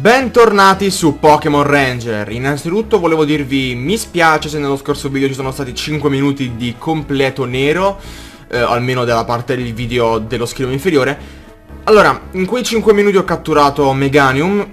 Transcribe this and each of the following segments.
Bentornati su Pokémon Ranger. Innanzitutto volevo dirvi mi spiace se nello scorso video ci sono stati 5 minuti di completo nero eh, Almeno dalla parte del video dello schermo inferiore. Allora, in quei 5 minuti ho catturato Meganium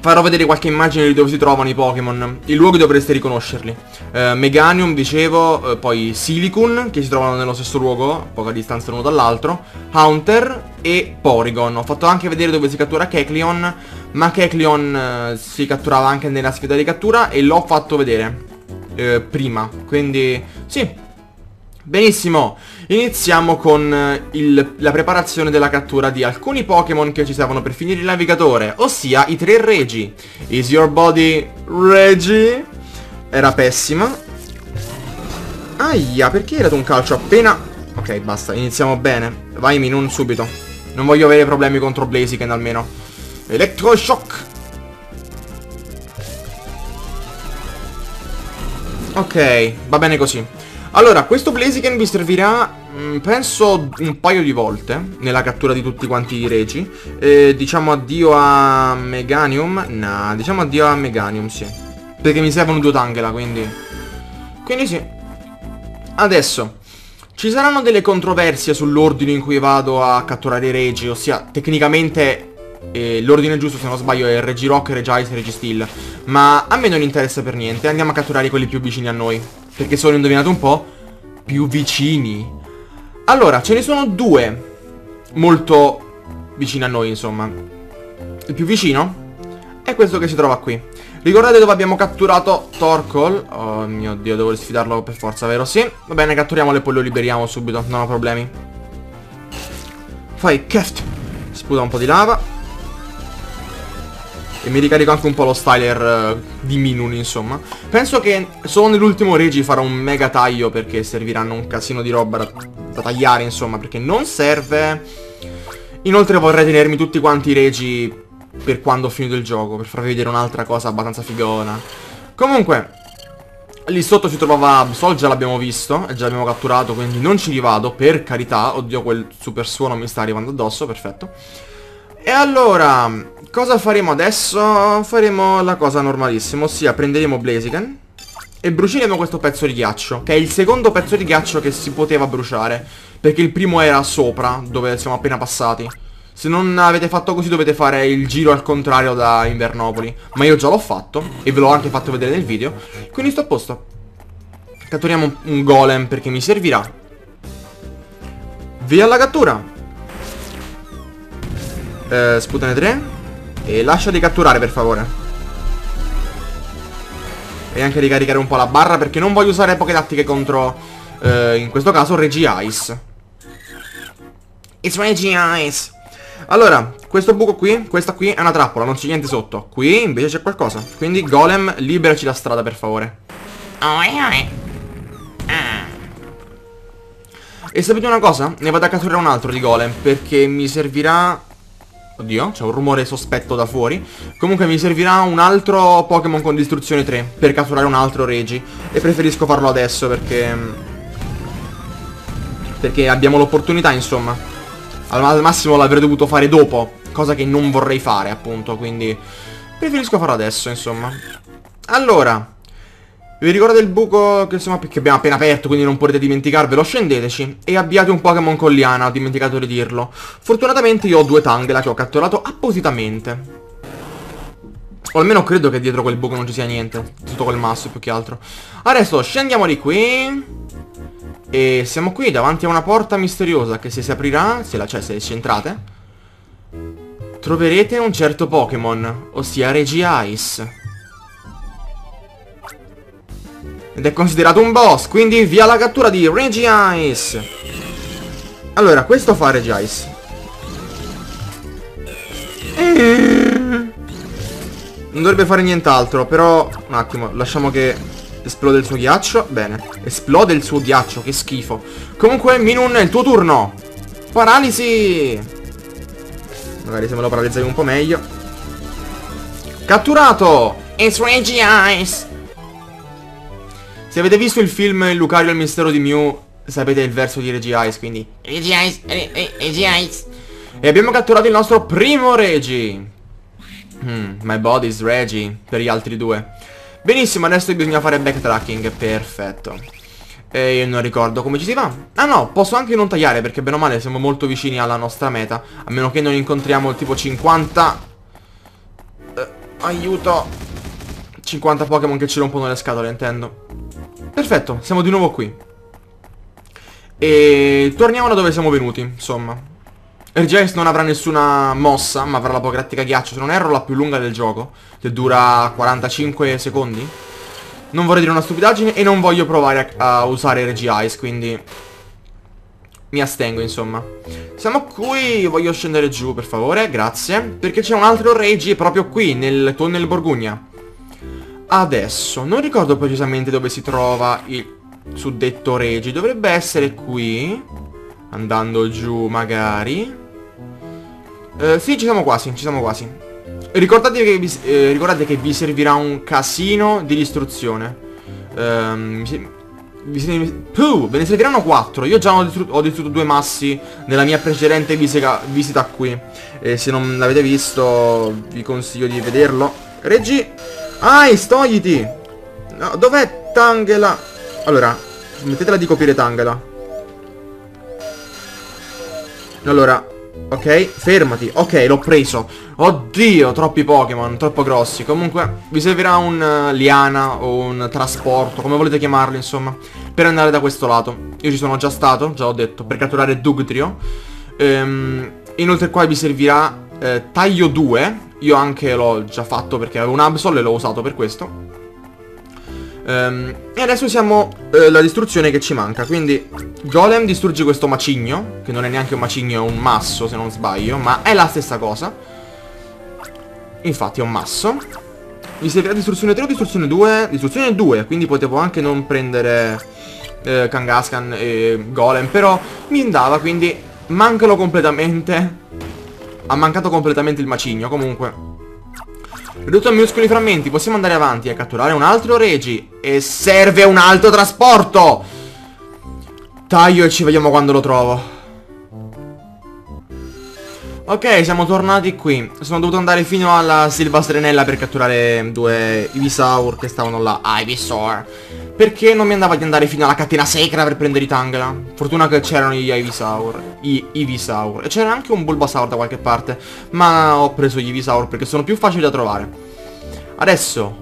Farò vedere qualche immagine di dove si trovano i Pokémon I luoghi dovreste riconoscerli. Eh, Meganium, dicevo, eh, poi Silicon Che si trovano nello stesso luogo, poca distanza l'uno dall'altro. Haunter e Porygon. Ho fatto anche vedere dove si cattura Kecleon Ma Kecleon eh, si catturava anche nella sfida di cattura E l'ho fatto vedere eh, Prima, quindi sì. Benissimo, iniziamo con eh, il, la preparazione della cattura di alcuni Pokémon che ci servono per finire il navigatore, ossia i tre regi. Is your body Regi? Era pessima. Aia, perché hai dato un calcio appena... Ok, basta, iniziamo bene. Vai Minun subito. Non voglio avere problemi contro Blaziken almeno. Electroshock! Ok, va bene così. Allora, questo Blaziken vi servirà, mm, penso, un paio di volte nella cattura di tutti quanti i regi. Eh, diciamo addio a Meganium. No, diciamo addio a Meganium, sì. Perché mi servono due Tangela, quindi... Quindi sì. Adesso, ci saranno delle controversie sull'ordine in cui vado a catturare i regi, ossia, tecnicamente eh, l'ordine giusto se non sbaglio è Regi Rock, Regi Ice e Regi Steel Ma a me non interessa per niente Andiamo a catturare quelli più vicini a noi perché sono indovinato un po' più vicini. Allora, ce ne sono due molto vicini a noi, insomma. Il più vicino è questo che si trova qui. Ricordate dove abbiamo catturato Torkoal? Oh mio dio, devo sfidarlo per forza, vero? Sì, va bene, catturiamolo e poi lo liberiamo subito, non ho problemi. Fai Keft. Sputa un po' di lava. E mi ricarico anche un po' lo styler uh, di Minun, insomma. Penso che solo nell'ultimo regi farò un mega taglio perché serviranno un casino di roba da, da tagliare, insomma, perché non serve. Inoltre vorrei tenermi tutti quanti i regi per quando ho finito il gioco, per farvi vedere un'altra cosa abbastanza figona. Comunque, lì sotto si trovava Absol, già l'abbiamo visto, e già l'abbiamo catturato, quindi non ci rivado, per carità. Oddio, quel super suono mi sta arrivando addosso, perfetto. E allora, cosa faremo adesso? Faremo la cosa normalissima, ossia prenderemo Blaziken e bruceremo questo pezzo di ghiaccio, che è il secondo pezzo di ghiaccio che si poteva bruciare, perché il primo era sopra, dove siamo appena passati. Se non avete fatto così dovete fare il giro al contrario da Invernopoli, ma io già l'ho fatto e ve l'ho anche fatto vedere nel video, quindi sto a posto. Catturiamo un golem perché mi servirà. Via alla cattura! Eh, sputane 3 E lasciati catturare per favore E anche ricaricare un po' la barra Perché non voglio usare poche tattiche contro eh, In questo caso Regi Ice It's Regi Ice allora, questo buco qui, questa qui è una trappola, non c'è niente sotto. Qui invece c'è qualcosa. Quindi Golem, liberaci la strada per favore. Ah. E sapete una cosa? Ne vado a catturare un altro di Golem Perché mi servirà Oddio, c'è un rumore sospetto da fuori. Comunque mi servirà un altro Pokémon con distruzione 3 per catturare un altro Regi. E preferisco farlo adesso perché... Perché abbiamo l'opportunità, insomma. Al, al massimo l'avrei dovuto fare dopo. Cosa che non vorrei fare, appunto. Quindi preferisco farlo adesso, insomma. Allora... Vi ricordate il buco che, insomma, che abbiamo appena aperto, quindi non potete dimenticarvelo, scendeteci e abbiate un Pokémon con Liana, ho dimenticato di dirlo. Fortunatamente io ho due Tangela che ho catturato appositamente. O almeno credo che dietro quel buco non ci sia niente, sotto quel masso più che altro. Adesso scendiamo di qui. E siamo qui davanti a una porta misteriosa che se si aprirà, se la c'è, se ci entrate, troverete un certo Pokémon, ossia Regiais. Ed è considerato un boss, quindi via la cattura di Regice. Allora, questo fa Regice. Non dovrebbe fare nient'altro, però... Un attimo, lasciamo che esplode il suo ghiaccio. Bene, esplode il suo ghiaccio, che schifo. Comunque, Minun, è il tuo turno. Paralisi. Magari se me lo paralizzavi un po' meglio. Catturato! It's Regice! Se avete visto il film Lucario e il mistero di Mew, sapete il verso di Regi Ice, quindi... Regi Ice, Regi Ice. E abbiamo catturato il nostro primo Regi. Hmm, my body is Reggie per gli altri due. Benissimo, adesso bisogna fare backtracking, perfetto. E io non ricordo come ci si fa. Ah no, posso anche non tagliare perché bene o male siamo molto vicini alla nostra meta. A meno che non incontriamo il tipo 50... Eh, aiuto. 50 Pokémon che ci rompono le scatole, intendo. Perfetto, siamo di nuovo qui. E torniamo da dove siamo venuti, insomma. RGS non avrà nessuna mossa, ma avrà la Pocrattica Ghiaccio. Se non erro la più lunga del gioco, che dura 45 secondi. Non vorrei dire una stupidaggine e non voglio provare a, a usare Regi quindi... Mi astengo, insomma. Siamo qui, voglio scendere giù, per favore, grazie. Perché c'è un altro Regi proprio qui, nel tunnel Borgugna. Adesso, non ricordo precisamente dove si trova il suddetto Regi. Dovrebbe essere qui. Andando giù, magari. Eh, sì, ci siamo quasi, ci siamo quasi. Ricordate che, vi, eh, ricordate che vi servirà un casino di istruzione. Vi, vi, puh, ve ne serviranno 4. Io già ho distrutto, ho distrutto due massi nella mia precedente visita, visita qui. E se non l'avete visto, vi consiglio di vederlo. Reggi! Ah, stogliti! No, dov'è Tangela? Allora, smettetela di copiare Tangela. Allora, ok, fermati. Ok, l'ho preso. Oddio, troppi Pokémon, troppo grossi. Comunque, vi servirà un uh, liana o un trasporto, come volete chiamarlo, insomma, per andare da questo lato. Io ci sono già stato, già ho detto, per catturare Dugtrio. Ehm, inoltre qua vi servirà eh, taglio 2. Io anche l'ho già fatto perché avevo un Absol e l'ho usato per questo. Um, e adesso siamo uh, la distruzione che ci manca Quindi Golem distrugge questo macigno Che non è neanche un macigno, è un masso se non sbaglio Ma è la stessa cosa Infatti è un masso Mi servirà distruzione 3 o distruzione 2? Distruzione 2 Quindi potevo anche non prendere uh, Kangaskhan e Golem Però mi andava quindi Mancalo completamente Ha mancato completamente il macigno Comunque Ridotto a minuscoli frammenti, possiamo andare avanti a catturare un altro Regi. E serve un altro trasporto! Taglio e ci vediamo quando lo trovo. Ok, siamo tornati qui. Sono dovuto andare fino alla Silva Serenella per catturare due Ivysaur che stavano là. Ah, Ivysaur. Perché non mi andava di andare fino alla catena secra per prendere i Tangela? Fortuna che c'erano gli Ivysaur. I Ivysaur. E c'era anche un Bulbasaur da qualche parte. Ma ho preso gli Ivysaur perché sono più facili da trovare. Adesso,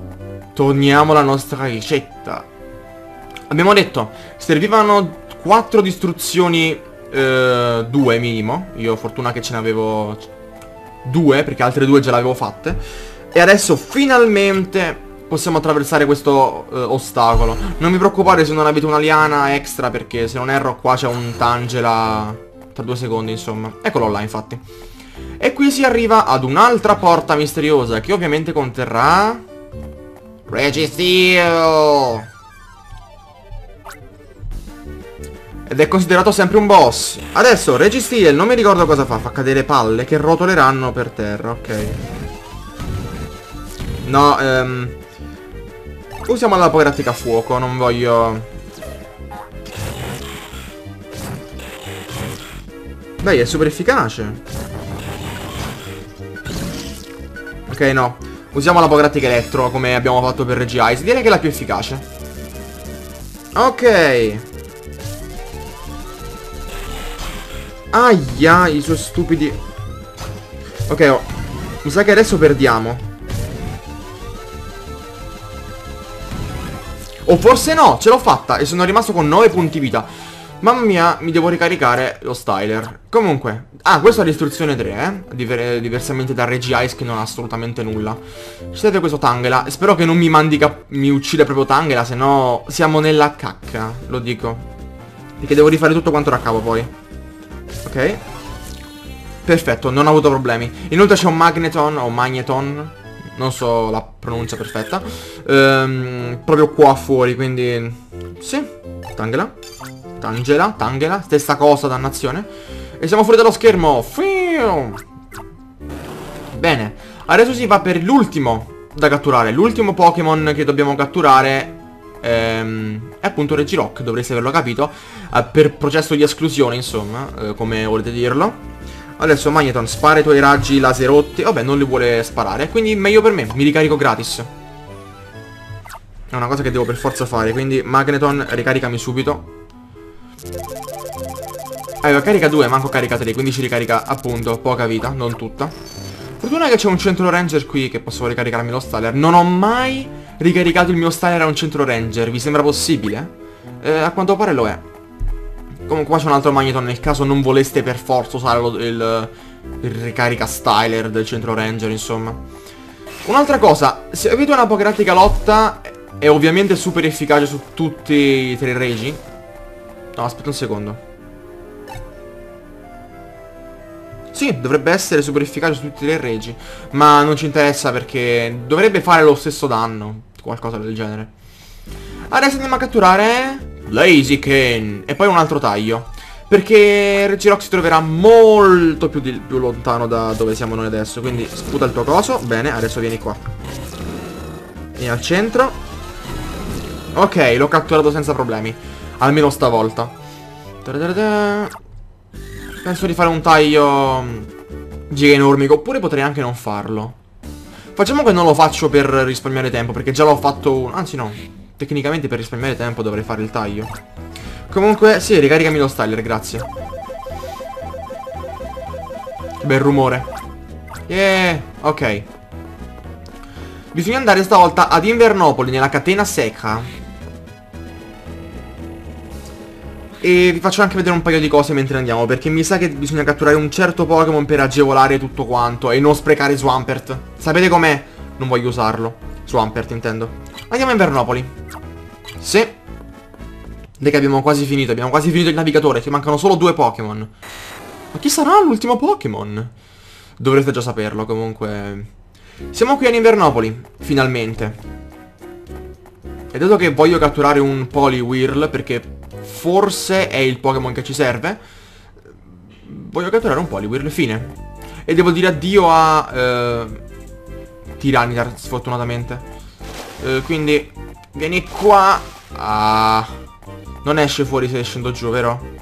torniamo alla nostra ricetta. Abbiamo detto, servivano 4 distruzioni eh, due minimo. Io fortuna che ce ne avevo due, perché altre due già le avevo fatte. E adesso finalmente possiamo attraversare questo eh, ostacolo. Non mi preoccupare se non avete una liana extra, perché se non erro qua c'è un Tangela tra due secondi, insomma. Eccolo là, infatti. E qui si arriva ad un'altra porta misteriosa, che ovviamente conterrà... Registeel! Ed è considerato sempre un boss. Adesso, Registeel, non mi ricordo cosa fa. Fa cadere palle che rotoleranno per terra, ok. No, ehm... Usiamo la poerattica a fuoco, non voglio... Dai, è super efficace. Ok, no. Usiamo la poerattica elettro, come abbiamo fatto per Regi. Direi che è la più efficace. Ok. Aia, i suoi stupidi... Ok, oh. mi sa che adesso perdiamo. O forse no, ce l'ho fatta e sono rimasto con 9 punti vita. Mamma mia, mi devo ricaricare lo styler. Comunque, ah, questa è l'istruzione 3, eh? Diver diversamente da Regi Ice che non ha assolutamente nulla. Serve questo Tangela. Spero che non mi mandi mi uccide proprio Tangela, se no siamo nella cacca, lo dico. Perché devo rifare tutto quanto da capo poi. Ok. Perfetto, non ho avuto problemi. Inoltre c'è un magneton o magneton. Non so la pronuncia perfetta. Ehm, proprio qua fuori, quindi... Sì. Tangela. Tangela, Tangela. Stessa cosa, dannazione. E siamo fuori dallo schermo. Fiu. Bene. Adesso si va per l'ultimo da catturare. L'ultimo Pokémon che dobbiamo catturare ehm, è appunto Regirock, dovreste averlo capito, eh, per processo di esclusione, insomma, eh, come volete dirlo. Adesso Magneton spara i tuoi raggi laserotti. Vabbè, non li vuole sparare. Quindi meglio per me, mi ricarico gratis. È una cosa che devo per forza fare. Quindi Magneton, ricaricami subito. Allora, carica 2, manco carica 3, quindi ci ricarica appunto poca vita, non tutta. Fortuna che c'è un centro ranger qui che posso ricaricarmi lo Staller. Non ho mai ricaricato il mio Staller a un centro ranger, vi sembra possibile? Eh, a quanto pare lo è. Comunque qua c'è un altro magneton nel caso non voleste per forza usare lo, il, il ricarica styler del centro ranger, insomma. Un'altra cosa, se avete una pocratica lotta è ovviamente super efficace su tutti i tre regi. No, aspetta un secondo. Sì, dovrebbe essere super efficace su tutti i tre regi. Ma non ci interessa perché dovrebbe fare lo stesso danno. Qualcosa del genere. Adesso andiamo a catturare... Blaziken. E poi un altro taglio. Perché Regirock si troverà molto più, di, più, lontano da dove siamo noi adesso. Quindi sputa il tuo coso. Bene, adesso vieni qua. Vieni al centro. Ok, l'ho catturato senza problemi. Almeno stavolta. Penso di fare un taglio mm, giga enormico, oppure potrei anche non farlo. Facciamo che non lo faccio per risparmiare tempo, perché già l'ho fatto... Anzi no, tecnicamente per risparmiare tempo dovrei fare il taglio. Comunque, sì, ricaricami lo styler, grazie. Che bel rumore. Yeah, ok. Bisogna andare stavolta ad Invernopoli, nella catena secca. E vi faccio anche vedere un paio di cose mentre andiamo Perché mi sa che bisogna catturare un certo Pokémon per agevolare tutto quanto E non sprecare Swampert Sapete com'è? Non voglio usarlo Swampert intendo Andiamo in Vernopoli Sì Dai che abbiamo quasi finito Abbiamo quasi finito il navigatore Ci mancano solo due Pokémon Ma chi sarà l'ultimo Pokémon? Dovrete già saperlo comunque Siamo qui a Invernopoli Finalmente E dato che voglio catturare un Poliwhirl Perché forse è il Pokémon che ci serve. Voglio catturare un Poliwhirl, fine. E devo dire addio a... Eh, Tiranitar, sfortunatamente. Eh, quindi, vieni qua. Ah, non esce fuori se scendo giù, vero?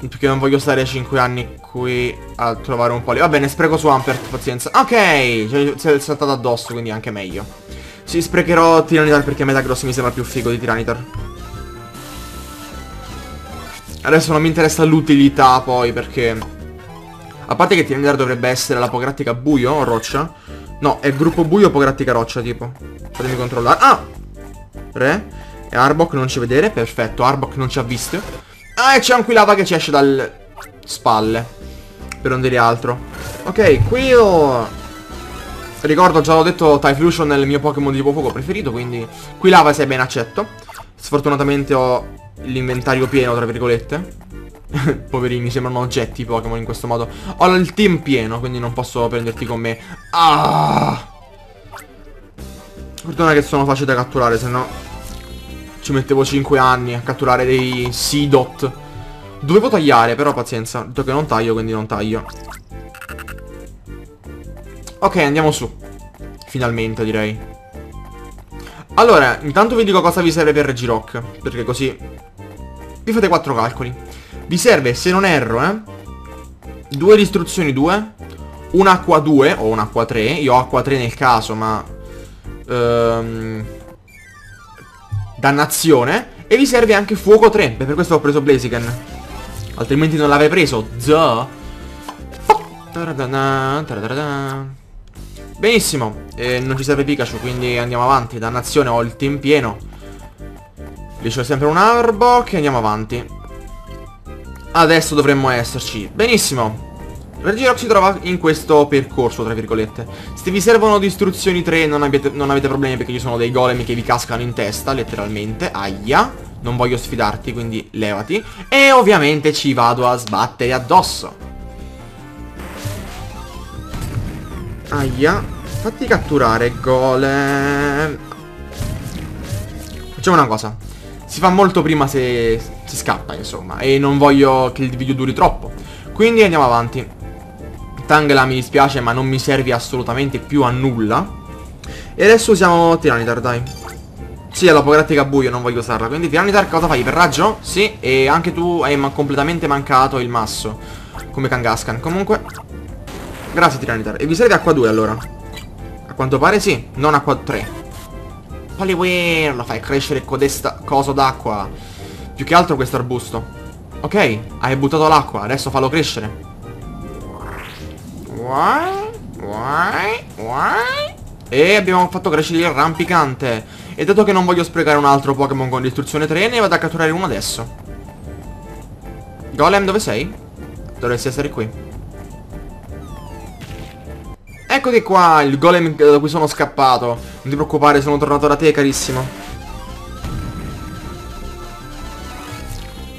Perché non voglio stare 5 anni qui a trovare un Poli. Va bene, spreco su Ampert, pazienza. Ok, cioè, si è saltato addosso, quindi anche meglio. Sì, sprecherò Tiranitar perché Metagross mi sembra più figo di Tiranitar. Adesso non mi interessa l'utilità poi perché... A parte che Tiranitar dovrebbe essere la pograttica buio o roccia. No, è gruppo buio pograttica roccia tipo. Fatemi controllare. Ah! Re. E Arbok non ci vedere. Perfetto, Arbok non ci ha visto. Ah, e c'è un Quilava che ci esce dal... Spalle. Per non dire altro. Ok, qui ho... Ricordo, già l'ho detto, Typhlosion è il mio Pokémon di tipo fuoco preferito, quindi... Quilava se ben accetto. Sfortunatamente ho l'inventario pieno, tra virgolette. Poverini, sembrano oggetti i Pokémon in questo modo. Ho il team pieno, quindi non posso prenderti con me. Ah! Fortuna che sono facili da catturare, se no ci mettevo 5 anni a catturare dei Seedot. Dovevo tagliare, però pazienza. Detto che non taglio, quindi non taglio. Ok, andiamo su. Finalmente, direi. Allora, intanto vi dico cosa vi serve per Regirock, perché così vi fate quattro calcoli. Vi serve, se non erro, eh, due istruzioni 2, un acqua 2 o un acqua 3, io ho acqua 3 nel caso, ma... Ehm, dannazione, e vi serve anche fuoco 3, per questo ho preso Blaziken. Altrimenti non l'avrei preso. Zuh. Benissimo, eh, non ci serve Pikachu, quindi andiamo avanti. Dannazione, ho il team pieno. Lì c'è sempre un Arbok e andiamo avanti. Adesso dovremmo esserci. Benissimo. Regirock si trova in questo percorso, tra virgolette. Se vi servono distruzioni 3 non avete, non avete problemi perché ci sono dei golem che vi cascano in testa, letteralmente. Aia. Non voglio sfidarti, quindi levati. E ovviamente ci vado a sbattere addosso. Aia. Fatti catturare, golem. Facciamo una cosa. Si fa molto prima se si scappa, insomma. E non voglio che il video duri troppo. Quindi andiamo avanti. Tangela mi dispiace, ma non mi serve assolutamente più a nulla. E adesso usiamo Tiranitar, dai. Sì, è l'apocrattica buio, non voglio usarla. Quindi Tiranitar cosa fai? Per raggio? Sì, e anche tu hai ma completamente mancato il masso. come Kangaskhan. Comunque, grazie Tiranitar. E vi serve acqua 2 allora? A quanto pare sì, non acqua 3. Poliwhirl, lo fai crescere codesta coso d'acqua. Più che altro questo arbusto. Ok, hai buttato l'acqua, adesso fallo crescere. E abbiamo fatto crescere il rampicante. E dato che non voglio sprecare un altro Pokémon con distruzione 3, ne vado a catturare uno adesso. Golem, dove sei? Dovresti essere qui. Eccoti qua, il golem da cui sono scappato. Non ti preoccupare, sono tornato da te, carissimo.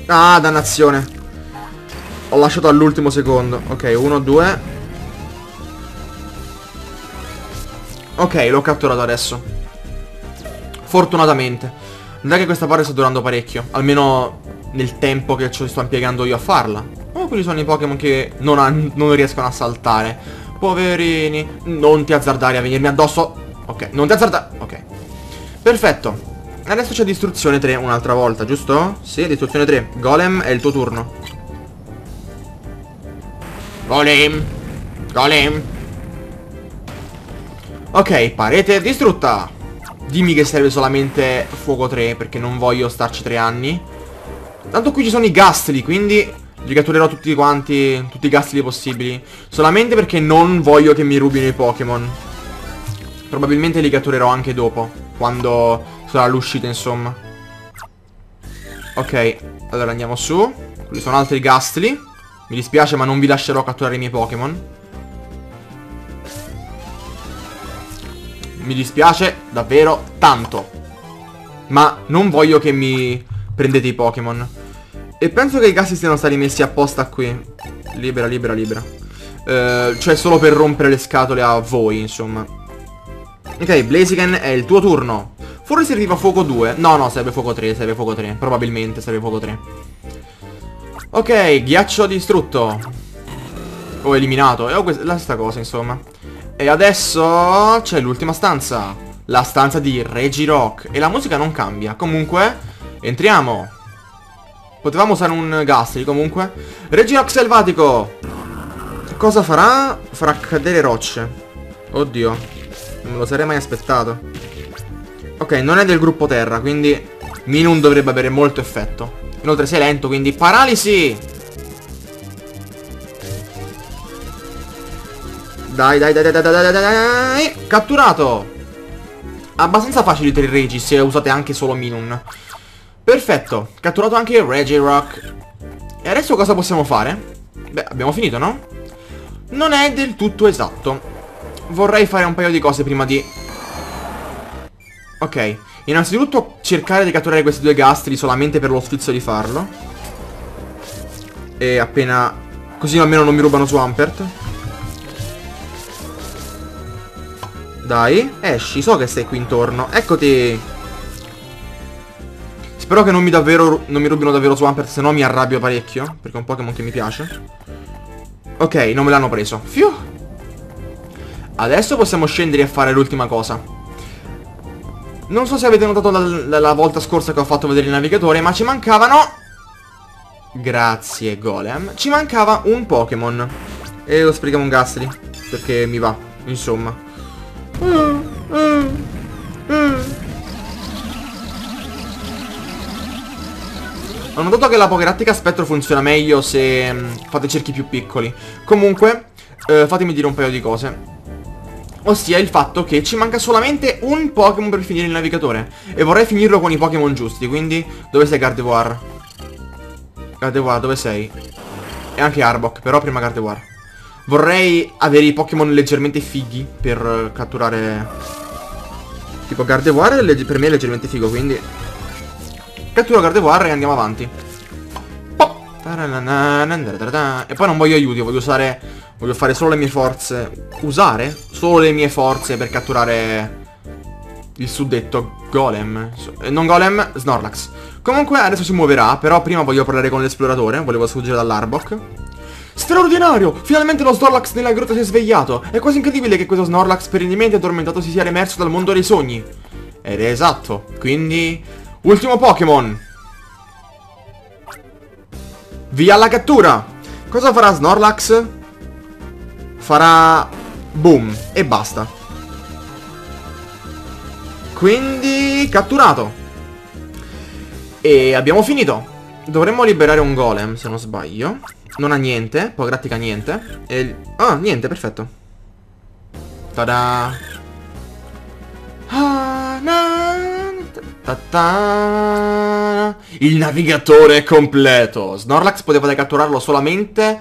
Ah, dannazione. Ho lasciato all'ultimo secondo. Ok, uno, due. Ok, l'ho catturato adesso. Fortunatamente. Non è che questa parte sta durando parecchio. Almeno nel tempo che ci sto impiegando io a farla. Oh, quelli sono i Pokémon che non, non riescono a saltare. Poverini. Non ti azzardare a venirmi addosso. Ok, non ti azzardare. Ok. Perfetto. Adesso c'è distruzione 3 un'altra volta, giusto? Sì, distruzione 3. Golem, è il tuo turno. Golem. Golem. Ok, parete distrutta. Dimmi che serve solamente fuoco 3, perché non voglio starci 3 anni. Tanto qui ci sono i gastli, quindi li catturerò tutti quanti, tutti i gastli possibili. Solamente perché non voglio che mi rubino i Pokémon. Probabilmente li catturerò anche dopo, quando sarà l'uscita, insomma. Ok, allora andiamo su. Qui sono altri gastli. Mi dispiace, ma non vi lascerò catturare i miei Pokémon. Mi dispiace davvero tanto. Ma non voglio che mi prendete i Pokémon. E penso che i gasti siano stati messi apposta qui. Libera, libera, libera. Uh, cioè solo per rompere le scatole a voi, insomma. Ok, Blaziken è il tuo turno. Forse serviva fuoco 2. No, no, serve fuoco 3, serve fuoco 3. Probabilmente serve fuoco 3. Ok, ghiaccio distrutto. O eliminato. E ho la stessa cosa, insomma. E adesso c'è l'ultima stanza. La stanza di Regirock. E la musica non cambia. Comunque, entriamo. Potevamo usare un Gastly comunque. Regirock selvatico. Cosa farà? Farà cadere rocce. Oddio. Non me lo sarei mai aspettato. Ok, non è del gruppo terra, quindi Minun dovrebbe avere molto effetto. Inoltre sei lento, quindi paralisi! Dai, dai, dai, dai, dai, dai, dai, dai, Catturato! Abbastanza facile per i regi se usate anche solo Minun. Perfetto, catturato anche il Regirock. E adesso cosa possiamo fare? Beh, abbiamo finito, no? Non è del tutto esatto. Vorrei fare un paio di cose prima di... Ok, innanzitutto cercare di catturare questi due gastri solamente per lo sfizio di farlo. E appena... Così almeno non mi rubano Swampert. Dai, esci, so che sei qui intorno. Eccoti! Spero che non mi, davvero, non mi rubino davvero Swampert, se no mi arrabbio parecchio. Perché è un Pokémon che mi piace. Ok, non me l'hanno preso. Fiu. Adesso possiamo scendere e fare l'ultima cosa. Non so se avete notato la, la, la, volta scorsa che ho fatto vedere il navigatore, ma ci mancavano... Grazie, Golem. Ci mancava un Pokémon. E lo sprechiamo un Gastly. Perché mi va, insomma. Ho notato che la Pokerattica Spettro funziona meglio se mm, fate cerchi più piccoli. Comunque, eh, fatemi dire un paio di cose. Ossia il fatto che ci manca solamente un Pokémon per finire il navigatore. E vorrei finirlo con i Pokémon giusti, quindi... Dove sei Gardevoir? Gardevoir, dove sei? E anche Arbok, però prima Gardevoir. Vorrei avere i Pokémon leggermente fighi per uh, catturare... Tipo Gardevoir per me è leggermente figo, quindi... Cattura Gardevoir e andiamo avanti. E poi non voglio aiuti, voglio usare... Voglio fare solo le mie forze. Usare? Solo le mie forze per catturare... Il suddetto Golem. Eh, non Golem, Snorlax. Comunque adesso si muoverà, però prima voglio parlare con l'esploratore. Volevo sfuggire dall'Arbok. Straordinario! Finalmente lo Snorlax nella grotta si è svegliato! È quasi incredibile che questo Snorlax perennemente addormentato si sia emerso dal mondo dei sogni. Ed è esatto. Quindi Ultimo Pokémon. Via alla cattura. Cosa farà Snorlax? Farà... Boom. E basta. Quindi... Catturato. E abbiamo finito. Dovremmo liberare un golem, se non sbaglio. Non ha niente, poi grattica niente. E... Ah, niente, perfetto. Tada! Ah, Il navigatore è completo. Snorlax potevate catturarlo solamente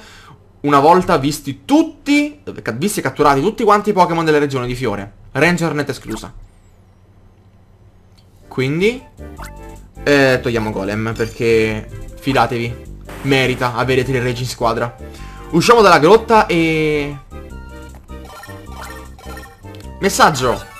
una volta visti tutti, visti e catturati tutti quanti i Pokémon delle regioni di Fiore. Ranger net esclusa. Quindi eh, togliamo Golem perché fidatevi, merita avere tre regi in squadra. Usciamo dalla grotta e... Messaggio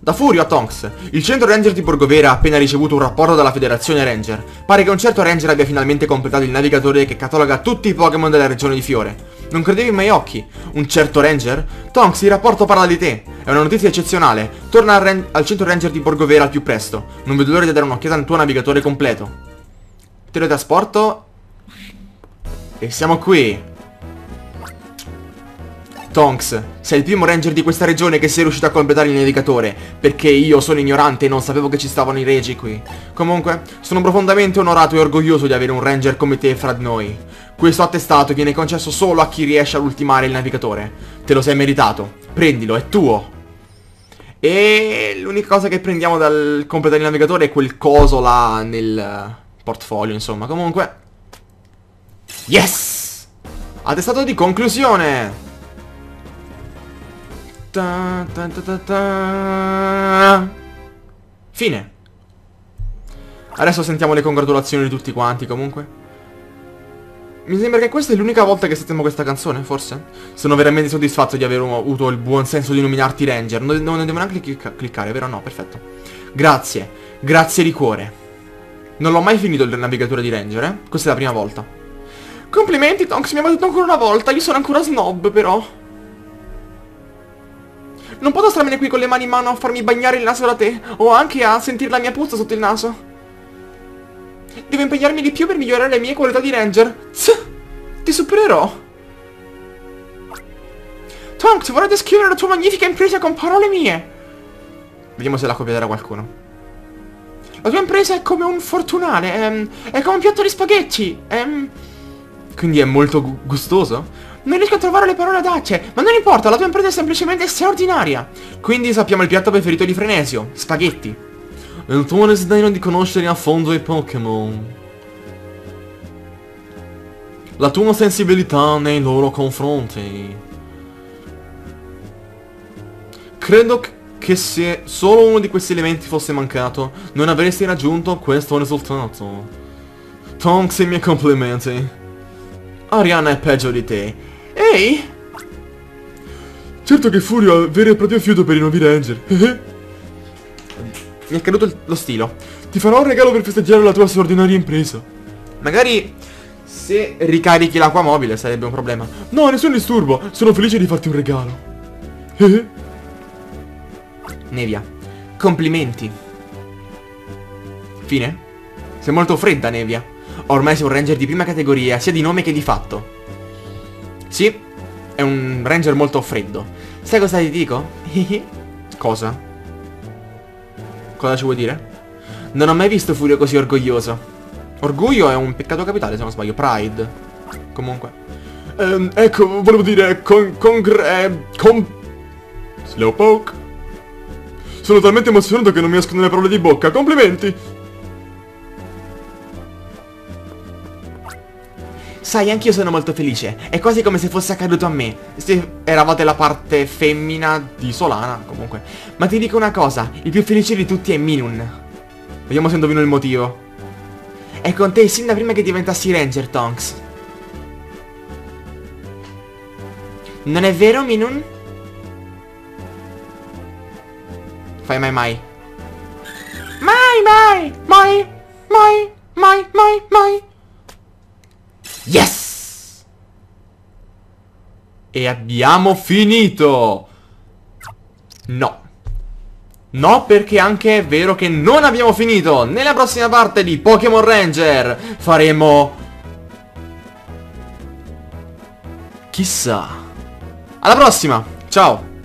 da Furio a Tonks, il centro ranger di Borgovera ha appena ricevuto un rapporto dalla federazione ranger. Pare che un certo ranger abbia finalmente completato il navigatore che cataloga tutti i Pokémon della regione di Fiore. Non credevi ai miei occhi? Un certo ranger? Tonks, il rapporto parla di te. È una notizia eccezionale. Torna al, al centro ranger di Borgovera al più presto. Non vedo l'ora di dare un'occhiata al tuo navigatore completo. Teletrasporto. E siamo qui. Tonks, sei il primo ranger di questa regione che sei riuscito a completare il navigatore, perché io sono ignorante e non sapevo che ci stavano i regi qui. Comunque, sono profondamente onorato e orgoglioso di avere un ranger come te fra noi. Questo attestato viene concesso solo a chi riesce ad ultimare il navigatore. Te lo sei meritato. Prendilo, è tuo. E l'unica cosa che prendiamo dal completare il navigatore è quel coso là nel portfolio, insomma. Comunque... Yes! Attestato di conclusione! Ta, ta, ta, Fine. Adesso sentiamo le congratulazioni di tutti quanti comunque. Mi sembra che questa è l'unica volta che sentiamo questa canzone, forse? Sono veramente soddisfatto di aver avuto il buon senso di nominarti Ranger. Non, non devo neanche clicca cliccare, vero? No, perfetto. Grazie. Grazie di cuore. Non l'ho mai finito il navigatore di Ranger, eh? Questa è la prima volta. Complimenti, Tonks, mi ha battuto ancora una volta. Io sono ancora snob, però. Non posso starmene qui con le mani in mano a farmi bagnare il naso da te, o anche a sentire la mia puzza sotto il naso. Devo impegnarmi di più per migliorare le mie qualità di ranger. Tss, ti supererò. Tonks, vorrei descrivere la tua magnifica impresa con parole mie. Vediamo se la copierà qualcuno. La tua impresa è come un fortunale, ehm, è come un piatto di spaghetti, è... Quindi è molto gu gustoso? Non riesco a trovare le parole adatte, ma non importa, la tua impresa è semplicemente straordinaria. Quindi sappiamo il piatto preferito di Frenesio, spaghetti. Il tuo desiderio di conoscere a fondo i Pokémon. La tua sensibilità nei loro confronti. Credo che se solo uno di questi elementi fosse mancato, non avresti raggiunto questo risultato. Tonks i miei complimenti. Ariana è peggio di te Ehi! Certo che Furio ha vero e proprio fiuto per i nuovi ranger. Mi è caduto lo stilo. Ti farò un regalo per festeggiare la tua straordinaria impresa. Magari se ricarichi l'acqua mobile sarebbe un problema. No, nessun disturbo. Sono felice di farti un regalo. Nevia. Complimenti. Fine? Sei molto fredda, Nevia. Ormai sei un ranger di prima categoria, sia di nome che di fatto. Sì, è un ranger molto freddo. Sai cosa ti dico? cosa? Cosa ci vuoi dire? Non ho mai visto Furio così orgoglioso. Orgoglio è un peccato capitale, se non sbaglio. Pride. Comunque. Um, ecco, volevo dire con... con... Eh, con... Slowpoke. Sono talmente emozionato che non mi escono le parole di bocca. Complimenti! Sai, anch'io sono molto felice. È quasi come se fosse accaduto a me. Se eravate la parte femmina di Solana, comunque. Ma ti dico una cosa, il più felice di tutti è Minun. Vediamo se indovino il motivo. È con te sin da prima che diventassi Ranger, Tonks. Non è vero, Minun? Fai mai mai. Mai mai! Mai! Mai! Mai! Mai! Mai! Yes! E abbiamo finito! No. No, perché anche è vero che non abbiamo finito. Nella prossima parte di Pokémon Ranger faremo... Chissà. Alla prossima. Ciao.